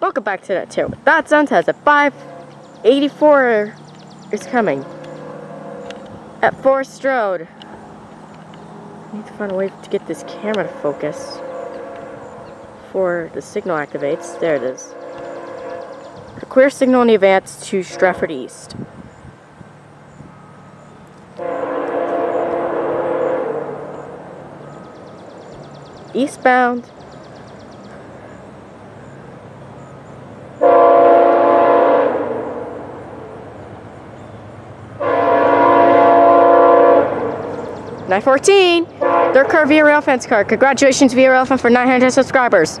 Welcome back to that too. That Suns has a 584 is coming at Forest Road. I need to find a way to get this camera to focus before the signal activates. There it is. A clear signal in the advance to Stratford East. Eastbound. Nine fourteen. Third car Rail Fence car. Congratulations, Rail for 900 subscribers.